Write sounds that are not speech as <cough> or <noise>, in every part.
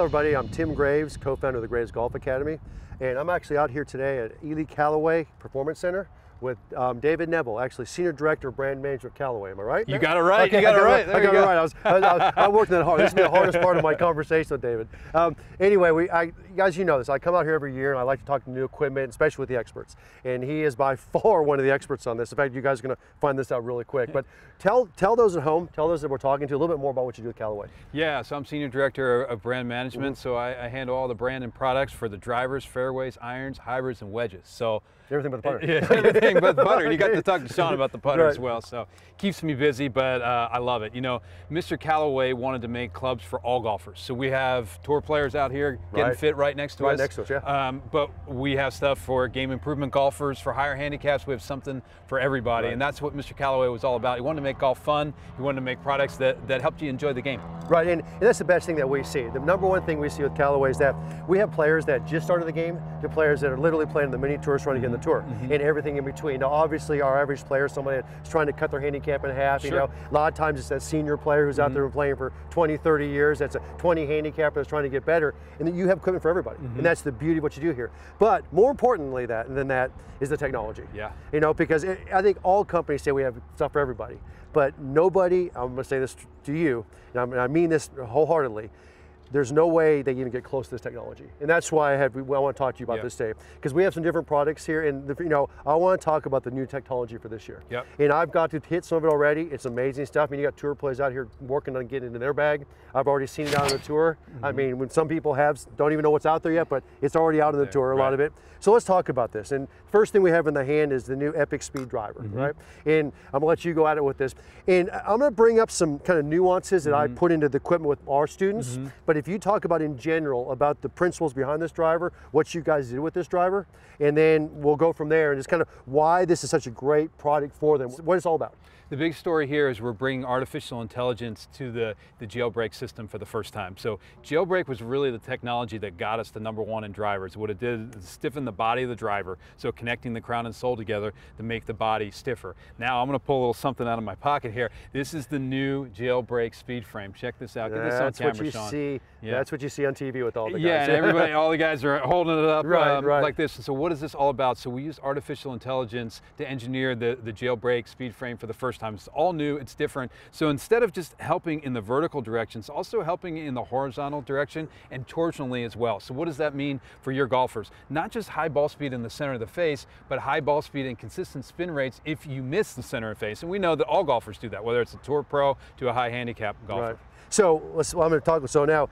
Hello everybody, I'm Tim Graves, co-founder of the Graves Golf Academy, and I'm actually out here today at Ely Callaway Performance Center with um, David Neville, actually Senior Director of Brand Management of Callaway. Am I right? You got it right. Okay, you got, got it right. There I got it right. I was, I, was, I worked that hard. This is the hardest part of my conversation with David. Um, anyway, we, I, guys, you know this. I come out here every year and I like to talk to new equipment, especially with the experts. And he is by <laughs> far one of the experts on this. In fact, you guys are going to find this out really quick. But tell tell those at home, tell those that we're talking to a little bit more about what you do with Callaway. Yeah, so I'm Senior Director of Brand Management. Mm -hmm. So I, I handle all the brand and products for the drivers, fairways, irons, hybrids, and wedges. So everything but the putter. <laughs> Yeah, everything but putter. You got to talk to Sean about the putter right. as well. So keeps me busy, but uh, I love it. You know, Mr. Callaway wanted to make clubs for all golfers. So we have tour players out here getting right. fit right next to right us. next to us, yeah. Um, but we have stuff for game improvement golfers, for higher handicaps. We have something for everybody, right. and that's what Mr. Callaway was all about. He wanted to make golf fun. He wanted to make products that, that helped you enjoy the game. Right, and, and that's the best thing that we see. The number one thing we see with Callaway is that we have players that just started the game to players that are literally playing the mini tours trying to get in the tour, mm -hmm. and everything in between. Now, obviously, our average player somebody that's trying to cut their handicap in half. Sure. You know, a lot of times it's that senior player who's mm -hmm. out there mm-hmm. playing for 20, 30 years. That's a 20 handicapper that's trying to get better, and then you have equipment for everybody, mm -hmm. and that's the beauty of what you do here. But more importantly, that than that is the technology. Yeah. You know, because it, I think all companies say we have stuff for everybody, but nobody. I'm going to say this to you, and I mean this wholeheartedly there's no way they even get close to this technology. And that's why I have, I want to talk to you about yep. this today. Because we have some different products here and the, you know, I want to talk about the new technology for this year. Yep. And I've got to hit some of it already. It's amazing stuff. I mean, you got tour players out here working on getting into their bag. I've already seen it out on the tour. Mm -hmm. I mm-hmm. mean, when some people have, don't even know what's out there yet, but it's already out on the yeah, tour, a right. lot of it. So let's talk about this. And first thing we have in the hand is the new Epic Speed driver, mm -hmm. right? And I'm gonna let you go at it with this. And I'm gonna bring up some kind of nuances that mm -hmm. I mm-hmm. put into the equipment with our students. Mm-hmm. But if you talk about in general about the principles behind this driver, what you guys did with this driver, and then we'll go from there and just kind of why this is such a great product for them, what it's all about. The big story here is we're bringing artificial intelligence to the, the jailbreak system for the first time. So jailbreak was really the technology that got us to number one in drivers. What it did is stiffen the body of the driver, so connecting the crown and sole together to make the body stiffer. Now I'm going to pull a little something out of my pocket here. This is the new jailbreak speed frame. Check this out. Get this on camera, what you Sean. See, yeah. That's what you see on TV with all the guys. Yeah, and everybody, <laughs> all the guys are holding it up right, um, right. like this. And so what is this all about? So we use artificial intelligence to engineer the, the jailbreak speed frame for the first time. It's all new it's different. So instead of just helping in the vertical direction, it's also helping in the horizontal direction and torsionally as well. So what does that mean for your golfers? Not just high ball speed in the center of the face, but high ball speed and consistent spin rates if you miss the center of face. And we know that all golfers do that, whether it's a tour pro to a high handicap golfer. Right. So let's, well, I'm going to talk, so now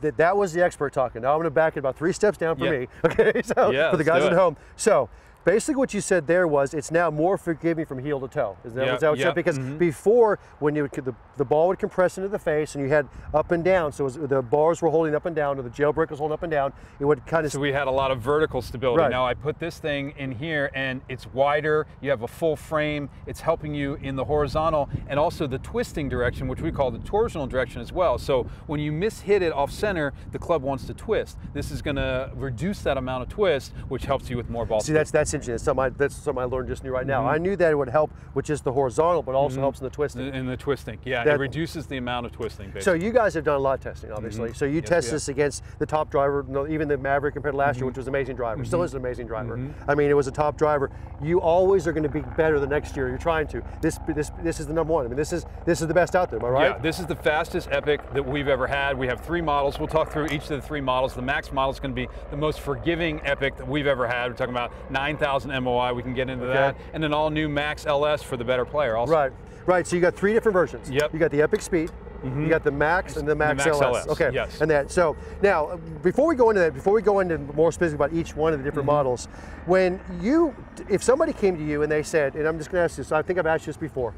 that, that was the expert talking. Now I'm going to back it about three steps down for me, <laughs> okay? So yeah, for the guys at home. So basically what you said there was it's now more forgiving from heel to toe. Is that, yep, that what you yep, said? Because mm -hmm. before, when you the, the ball would compress into the face and you had up and down, so was, the bars were holding up and down, or the jailbreak was holding up and down, it would kind of... So we had a lot of vertical stability. Right. Now I put this thing in here and it's wider, you have a full frame, it's helping you in the horizontal and also the twisting direction, which we call the torsional direction as well. So when you mishit it off center, the club wants to twist. This is going to reduce that amount of twist, which helps you with more ball See, speed. that's, that's That's something I, that's something I learned just new right now. Mm -hmm. I knew that it would help with just the horizontal, but also mm -hmm. helps in the twisting. In the twisting, yeah, that, it reduces the amount of twisting. Basically. So you guys have done a lot of testing, obviously. Mm -hmm. So you yes, test this against the top driver, even the Mavrik compared to last year, mm-hmm. which was an amazing driver. Still mm-hmm. is an amazing driver. Mm-hmm. I mean, it was a top driver. You always are going to be better the next year. You're trying to. This this this is the number one. I mean, this is this is the best out there. Am I right? Yeah, this is the fastest Epic that we've ever had. We have three models. We'll talk through each of the three models. The Max model is going to be the most forgiving Epic that we've ever had. We're talking about 9,000 MOI. We can get into okay. that and an all-new Max LS for the better player also. Right, right, so you got three different versions. Yep. You got the Epic Speed, Mm -hmm. You got the Max and the Max, the Max LS. LS. Okay. Yes. And that. So now, before we go into that, before we go into more specific about each one of the different mm -hmm. models, when you, if somebody came to you and they said, and I'm just going to ask you this, I think I've asked you this before,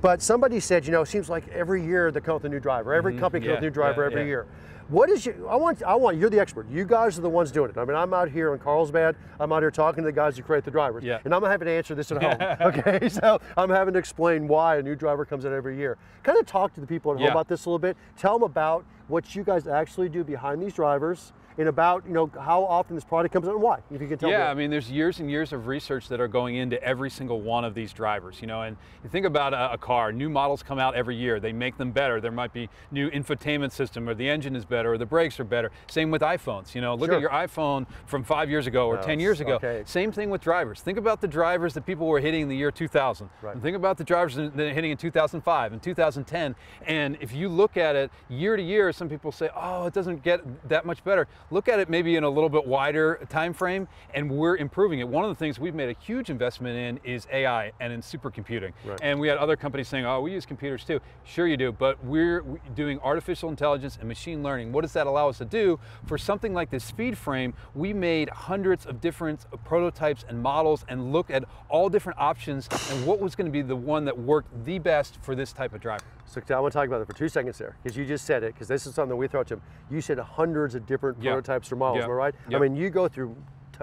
but somebody said, you know, it seems like every year they come with a new driver. Every mm -hmm. company comes yeah, with a new driver yeah, every yeah. year. What is your, I want, I want, you're the expert. You guys are the ones doing it. I mean, I'm out here in Carlsbad. I'm out here talking to the guys who create the drivers. Yeah. And I'm having to answer this at home, <laughs> okay? <laughs> So I'm having to explain why a new driver comes in every year. Kind of talk to the people at home yeah. about this a little bit. Tell them about what you guys actually do behind these drivers and about you know how often this product comes out and why, if you can tell Yeah, me. I mean, there's years and years of research that are going into every single one of these drivers, you know, and you think about a, a car, new models come out every year, they make them better. There might be new infotainment system or the engine is better or the brakes are better. Same with iPhones, you know, look Sure. at your iPhone from five years ago or No, 10 years ago. okay. Same thing with drivers. Think about the drivers that people were hitting in the year 2000. Right. And think about the drivers that they're hitting in 2005 and 2010. And if you look at it year to year, some people say, oh, it doesn't get that much better. Look at it maybe in a little bit wider time frame, and we're improving it. One of the things we've made a huge investment in is AI and in supercomputing. Right. And we had other companies saying, oh, we use computers too. Sure you do, but we're doing artificial intelligence and machine learning. What does that allow us to do? For something like this speed frame, we made hundreds of different prototypes and models and looked at all different options and what was going to be the one that worked the best for this type of driver. So I want to talk about that for two seconds there, because you just said it, because this is something that we throw to them. You said hundreds of different Yeah. prototypes or models, Yeah. am I right? Yeah. I mean, you go through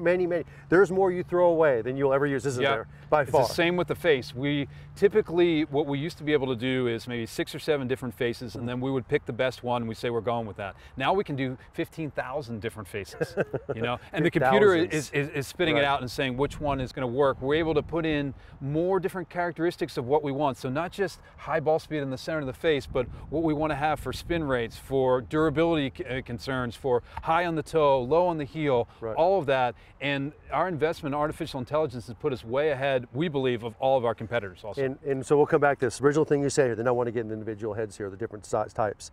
many, many. There's more you throw away than you'll ever use, isn't there? By it's far. the same with the face. We typically, what we used to be able to do is maybe six or seven different faces, and then we would pick the best one. and We say we're going with that. Now we can do 15,000 different faces, you know, <laughs> and the computer is, is, is spitting Right. it out and saying which one is going to work. We're able to put in more different characteristics of what we want. So not just high ball speed in the center of the face, but what we want to have for spin rates, for durability uh, concerns, for high on the toe, low on the heel, Right. all of that. And our investment in artificial intelligence has put us way ahead, we believe, of all of our competitors also. And, and so we'll come back to this original thing you said here. Then I want to get into individual heads here, the different size types.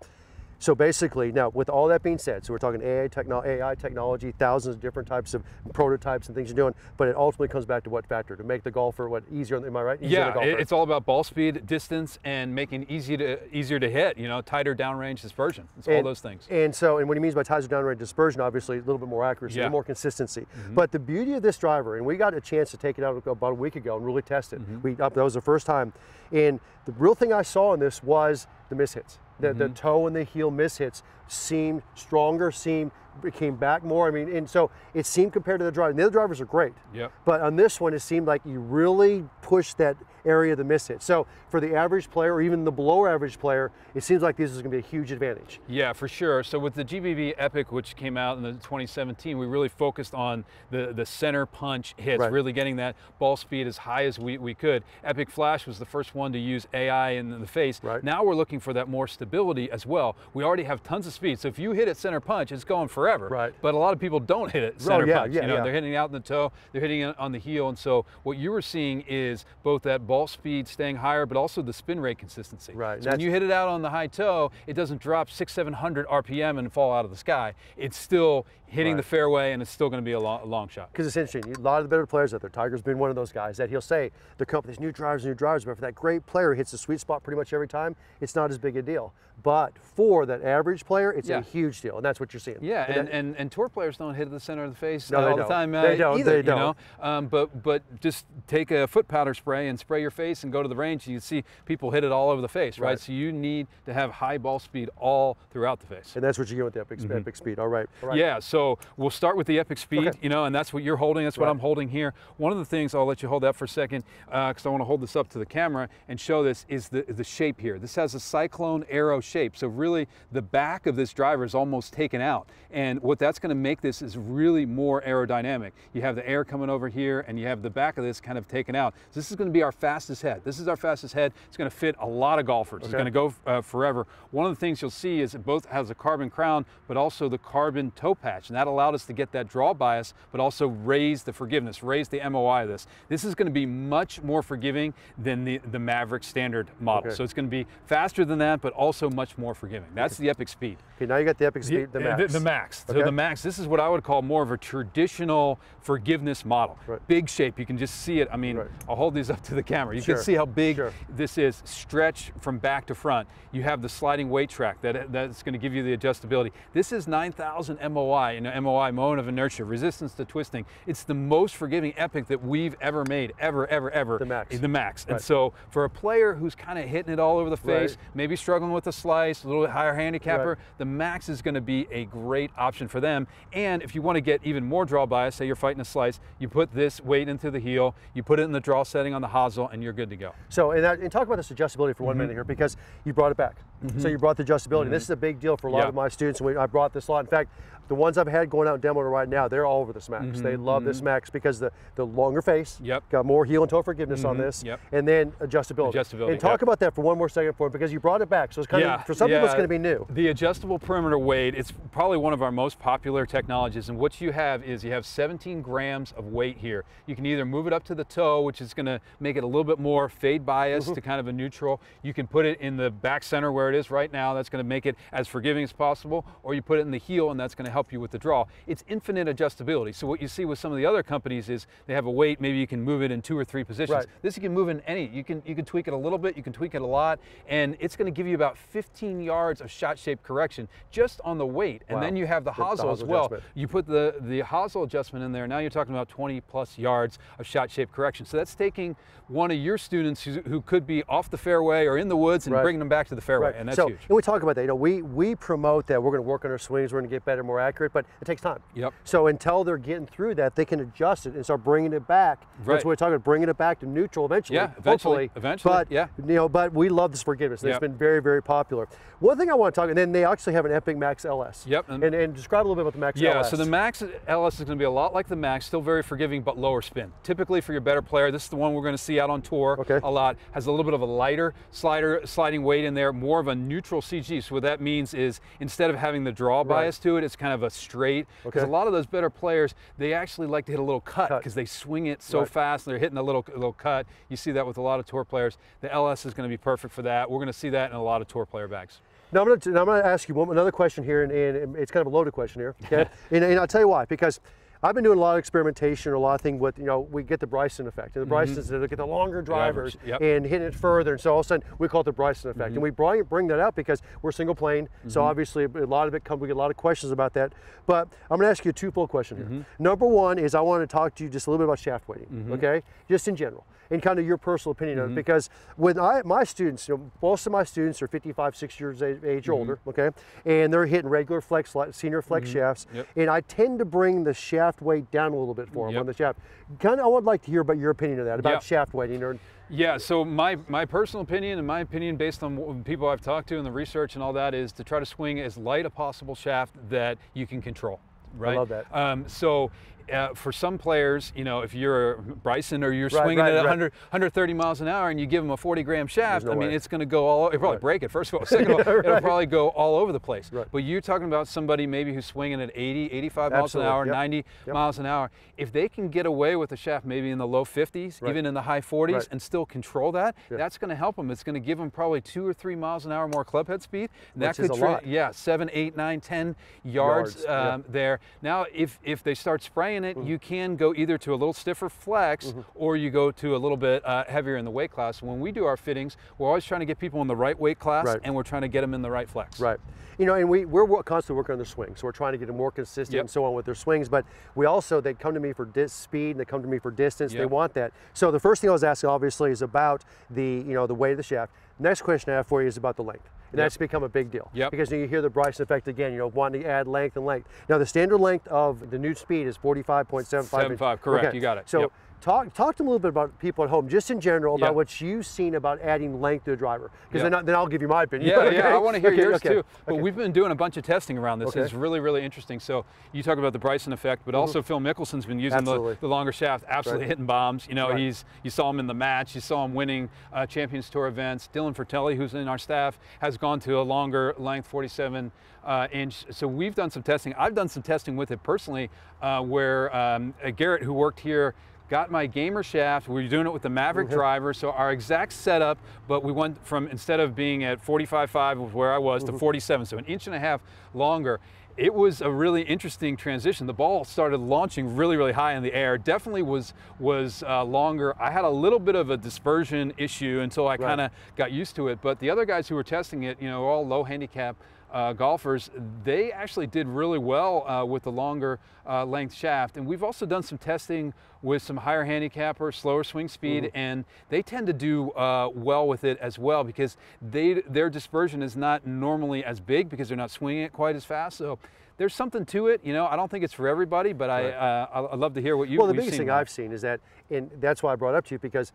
So basically, now with all that being said, so we're talking AI, techno- AI technology, thousands of different types of prototypes and things you're doing, but it ultimately comes back to what factor? To make the golfer what easier? Am I right? Easier yeah, it's all about ball speed, distance, and making easy to easier to hit. You know, tighter downrange dispersion. It's all those things. And so, and what he means by ties downrange dispersion, obviously a little bit more accuracy, a Yeah. more consistency. Mm-hmm. But the beauty of this driver, and we got a chance to take it out about a week ago and really test it. Mm-hmm. We uh, that was the first time, and the real thing I saw in this was the mishits. The, the Mm-hmm. toe and the heel mishits seemed stronger, seemed came back more. I mean, and so it seemed compared to the driver. The other drivers are great. Yep. But on this one, it seemed like you really pushed that area to miss it. So for the average player or even the below average player, it seems like this is going to be a huge advantage. Yeah, for sure. So with the GBB Epic, which came out in the 2017, we really focused on the, the center punch hits, Right. really getting that ball speed as high as we, we could. Epic Flash was the first one to use AI in the face. Right. Now we're looking for that more stability as well. We already have tons of speed. So if you hit it center punch, it's going forever. Right. But a lot of people don't hit it center oh, yeah, punch. yeah, you know, yeah. they're hitting it out in the toe, they're hitting it on the heel. And so what you were seeing is both that ball speed staying higher, but also the spin rate consistency. Right, So when you hit it out on the high toe, it doesn't drop six, 700 RPM and fall out of the sky. It's still hitting Right. the fairway and it's still going to be a long, a long shot. Because it's interesting. A lot of the better players out there, Tiger's been one of those guys that he'll say the company's new drivers, new drivers, but for that great player who hits the sweet spot pretty much every time, it's not as big a deal. But for that average player, it's Yeah. a huge deal, and that's what you're seeing. Yeah, and, that- and, and tour players don't hit the center of the face No, uh, all the don't. time uh, They don't, either, they you know? don't. Um, but but just take a foot powder spray and spray your face and go to the range. You see people hit it all over the face, right? Right. So you need to have high ball speed all throughout the face. and that's what you get with the epic, epic speed. All right. All right. Yeah, so we'll start with the Epic Speed, Okay. you know, and that's what you're holding. That's what Right. I'm holding here. One of the things I'll let you hold that for a second, because I want to hold this up to the camera and show this is the the shape here. This has a cyclone aero shape, so really the back of this driver is almost taken out, and what that's going to make this is really more aerodynamic. You have the air coming over here, and you have the back of this kind of taken out. So this is going to be our fastest head. This is our fastest head. It's going to fit a lot of golfers. It's going to go uh, forever. One of the things you'll see is it both has a carbon crown, but also the carbon toe patch, and that allowed us to get that draw bias, but also raise the forgiveness, raise the MOI of this. This is going to be much more forgiving than the, the Mavrik standard model. Okay. So it's going to be faster than that, but also much more forgiving. That's the Epic Speed. Okay, now you got the epic speed, the, uh, max. The, max. So the max, this is what I would call more of a traditional forgiveness model. Right. Big shape, you can just see it. I mean, Right. I'll hold these up to the camera. You Sure, can see how big sure. this is, stretch from back to front. You have the sliding weight track that, that's going to give you the adjustability. This is 9,000 MOI, you know, MOI, moment of inertia, resistance to twisting. It's the most forgiving epic that we've ever made, ever, ever, ever. The max. The max. And so for a player who's kind of hitting it all over the face, Right. maybe struggling with a slice, a little bit higher handicapper, Right. the max is going to be a great option for them. And if you want to get even more draw bias, say you're fighting a slice, you put this weight into the heel, you put it in the draw setting on the hosel, and you're good to go. So, and, that, and talk about this adjustability for one Mm-hmm. minute here, because you brought it back. So you brought the adjustability. This is a big deal for a lot Yeah. of my students. We, I brought this a lot. In fact, the ones I've had going out and demoing right now, they're all over this Max. They love this Max because the the longer face, Mm-hmm. Yep. got more heel and toe forgiveness on this, Yep. and then adjustability. Adjustability, And talk yep. about that for one more second for because you brought it back. So it's kind of for some people it's going to be new. The adjustable perimeter weight, it's probably one of our most popular technologies. And what you have is you have 17 grams of weight here. You can either move it up to the toe, which is going to make it a little bit more fade bias Mm-hmm. to kind of a neutral. You can put it in the back center where it is right now. That's going to make it as forgiving as possible. Or you put it in the heel, and that's going to help you with the draw. It's infinite adjustability. So what you see with some of the other companies is they have a weight. Maybe you can move it in two or three positions. Right. This you can move in any. You can you can tweak it a little bit. You can tweak it a lot, and it's going to give you about 15 yards of shot shape correction just on the weight. And Wow. then you have the The- the hosel as well. adjustment. You put the the hosel adjustment in there. Now you're talking about 20 plus yards of shot shape correction. So that's taking one of your students who, who could be off the fairway or in the woods and Right. bringing them back to the fairway, Right. and that's so, huge. and we talk about that. You know, we we promote that we're going to work on our swings, we're going to get better, more accurate, but it takes time. Yep. So until they're getting through that, they can adjust it and start bringing it back. Right. That's what we're talking about, bringing it back to neutral eventually. Yeah, eventually, hopefully. eventually, But yeah. you know, but we love this forgiveness. and It's Yep. been very, very popular. One thing I want to talk, about, and then they actually have an Epic Max LS. Yep, And, and- and, describe a little bit about the Max Yeah, LS. Yeah, so the Max LS is going to be a lot like the Max, still very forgiving, but lower spin. Typically for your better player, this is the one we're going to see out on tour Okay. a lot. Has a little bit of a lighter slider, sliding weight in there, more of a neutral CG. So what that means is instead of having the draw bias to it, it's kind of a straight. Because Okay. a lot of those better players, they actually like to hit a little cut because they swing it so Right. fast. And they're hitting a little little cut. You see that with a lot of tour players. The LS is going to be perfect for that. We're going to see that in a lot of tour player bags. Now I'm going to, I'm going to ask you one, another question here, and, and it's kind of a loaded question here. Okay, <laughs> and, and I'll tell you why. Because I've been doing a lot of experimentation or a lot of things with, you know, we get the Bryson effect. And the Brysons, they look at the longer drivers Mm-hmm. yep. and hitting it further. And so all of a sudden, we call it the Bryson effect. Mm-hmm. And we bring, bring that up because we're single plane. So obviously, a lot of it comes, we get a lot of questions about that. But I'm going to ask you a twofold question here. Mm-hmm. Number one is I want to talk to you just a little bit about shaft weighting, Mm-hmm. okay? Just in general. And kind of your personal opinion of it, because when I my students, you know, most of my students are 55, 6 years age, age Mm-hmm. older, okay, and they're hitting regular flex, senior flex shafts, Mm-hmm. Yep. and I tend to bring the shaft weight down a little bit for them Yep. on the shaft. Kind of, I would like to hear about your opinion of that, about Yep. shaft weighting, or Yeah, so my, my personal opinion and my opinion based on what people I've talked to and the research and all that is to try to swing as light a possible shaft that you can control. Right? love that. Um, so uh, for some players, you know, if you're Bryson or you're Right, swinging right, at right. 100, 130 miles an hour and you give them a 40 gram shaft, no I mean, way. it's going to go all, it'll probably break it, first of all. <laughs> Second of all, it'll probably go all over the place. Right. But you're talking about somebody maybe who's swinging at 80, 85 miles an hour, yep. 90 Yep. miles an hour. If they can get away with a shaft maybe in the low 50s, Right. even in the high 40s, Right. and still control that, Yeah. that's going to help them. It's going to give them probably two or three miles an hour more club head speed. And Which that is could a tra- lot. yeah, seven, eight, nine, ten yards, Yards, um, there. Now, if if they start spraying Mm-hmm. it, you can go either to a little stiffer flex or you go to a little bit uh, heavier in the weight class. When we do our fittings, we're always trying to get people in the right weight class, Right. and we're trying to get them in the right flex. Right. You know, and we, we're constantly working on their swings. So we're trying to get them more consistent Yep. and so on with their swings. But we also, they come to me for dis- speed and they come to me for distance. They want that. So the first thing I was asking, obviously, is about the, you know, the weight of the shaft. Next question I have for you is about the length. And Yep. that's become a big deal. Yep. Because you hear the Bryson effect again, you know, wanting to add length and length. Now, the standard length of the new speed is 45.75 inches. 75, correct, you got it. So Yep. Talk, talk to them a little bit about people at home, just in general, about Yep. what you've seen about adding length to a driver. Because Yep. then, then I'll give you my opinion. Yeah, <laughs> Okay? yeah, I want to hear Okay, yours okay, too. But we've been doing a bunch of testing around this. Mm-hmm. It's really, really interesting. So you talk about the Bryson effect, but also Phil Mickelson's been using the, the longer shaft, absolutely Right. hitting bombs. You know, Right. he's you saw him in the match, you saw him winning uh, Champions Tour events. Dylan Frittelli, who's in our staff, has gone to a longer length, 47 uh, inch. So we've done some testing. I've done some testing with it personally, uh, where um, uh, Garrett, who worked here got my gamer shaft. We were doing it with the Mavrik Mm-hmm. driver, so our exact setup, but we went from instead of being at 45.5 was where I was Mm-hmm. to 47, so an inch and a half longer. It was a really interesting transition. The ball started launching really, really high in the air. Definitely was was uh, longer. I had a little bit of a dispersion issue until I kind of got used to it. But the other guys who were testing it, you know, all low handicap uh, golfers, they actually did really well uh, with the longer uh, length shaft. And we've also done some testing with some higher handicapper, slower swing speed, mm. and they tend to do uh, well with it as well because they their dispersion is not normally as big because they're not swinging it quite as fast. So there's something to it. You know, I don't think it's for everybody, but right. I uh, I'd love to hear what you. Well, the biggest thing I've seen is that, and that's why I brought up to you because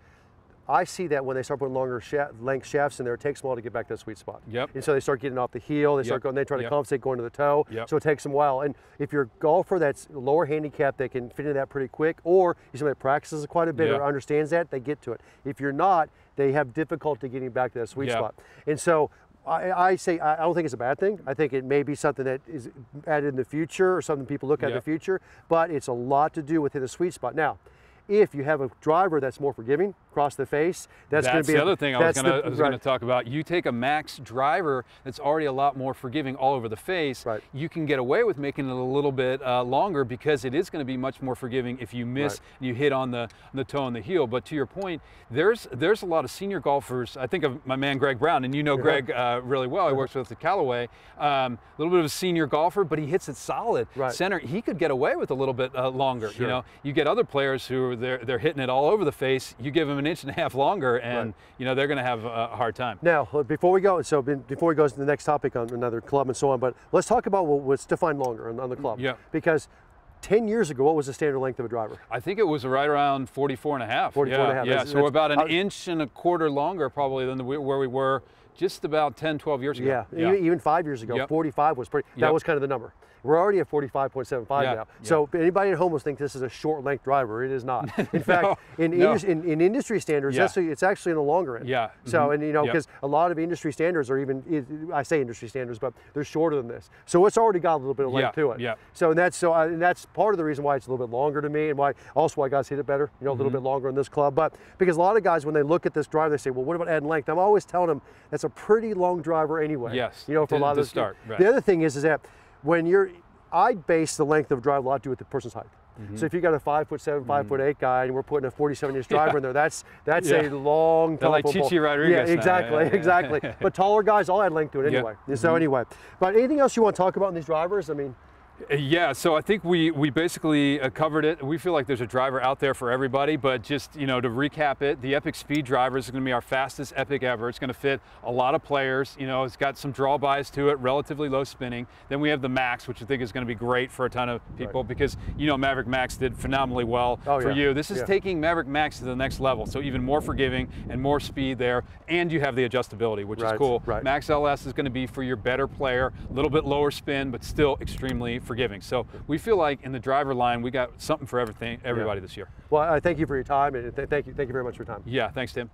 I see that when they start putting longer length shafts in there, it takes them a while to get back to the sweet spot. Yep. And so they start getting off the heel, they start going, they try to yep. compensate going to the toe. Yep. So it takes them a while. And if you're a golfer that's lower handicap, they can fit into that pretty quick, or you're somebody that practices quite a bit yep. or understands that, they get to it. If you're not, they have difficulty getting back to that sweet spot. And so I, I, say I don't think it's a bad thing. I think it may be something that is added in the future or something people look at in the future, but it's a lot to do within the sweet spot. Now, if you have a driver that's more forgiving across the face, that's, that's going to be the a, other thing I was going right. to talk about. You take a max driver that's already a lot more forgiving all over the face. Right. You can get away with making it a little bit uh, longer because it is going to be much more forgiving if you miss right. and you hit on the the toe and the heel. But to your point, there's there's a lot of senior golfers. I think of my man Greg Brown, and you know Greg uh, really well. He works with the Callaway. Um, a little bit of a senior golfer, but he hits it solid. Right. Center, he could get away with a little bit uh, longer. Sure. You know, you get other players who they're they're hitting it all over the face. You give them an inch and a half longer, and right. you know they're going to have a hard time. Now, uh, before we go, so before we go to the next topic on another club and so on, but let's talk about what, what's defined longer on, on the club. Yeah. Because 10 years ago, what was the standard length of a driver? I think it was right around 44 and a half. 44 yeah, and a half. Yeah, that's, so that's, about an I, inch and a quarter longer probably than the, where we were just about 10, 12 years ago. Yeah, yeah. Even, five years ago, yep. 45 was pretty, that yep. was kind of the number. We're already at 45.75 yeah. now. So anybody at home will think this is a short length driver. It is not. <laughs> In no, fact, in, no. in, in, industry standards, yeah. actually, it's actually in the longer end. Yeah. So, mm-hmm. and you know, because yep. a lot of industry standards are even, I say industry standards, but they're shorter than this. So it's already got a little bit of length yeah. to it. Yeah. So and that's so uh, and that's part of the reason why it's a little bit longer to me, and why also why guys hit it better. You know, a little mm-hmm. bit longer in this club. But because a lot of guys, when they look at this driver, they say, well, what about adding length? I'm always telling them that's a pretty long driver anyway. Yes. You know, for a lot of the start. Right. The other thing is, is that when you're I base the length of drive a lot to do with the person's height. Mm-hmm. So if you got a five foot 7 5 mm-hmm. foot eight guy, and we're putting a 47 inch <laughs> driver yeah. in there, that's that's yeah. a long, tall like Chi Chi Rodriguez. Yeah, exactly, yeah, exactly. <laughs> but taller guys, I'll add length to it anyway. So mm-hmm. anyway, but anything else you want to talk about in these drivers? I mean. Yeah, so I think we, we basically uh, covered it. We feel like there's a driver out there for everybody, but just, you know, to recap it, the Epic Speed driver is going to be our fastest Epic ever. It's going to fit a lot of players. You know, it's got some draw bias to it, relatively low spinning. Then we have the Max, which I think is going to be great for a ton of people right. because, you know, Mavrik Max did phenomenally well oh, for yeah. you. This is yeah. taking Mavrik Max to the next level, so even more forgiving and more speed there, and you have the adjustability, which right. is cool. Right. Max LS is going to be for your better player, a little bit lower spin, but still extremely forgiving. So we feel like in the driver line, we got something for everything, everybody yeah. this year. Well, I thank you for your time, and th thank you, thank you very much for your time. Yeah, thanks, Tim.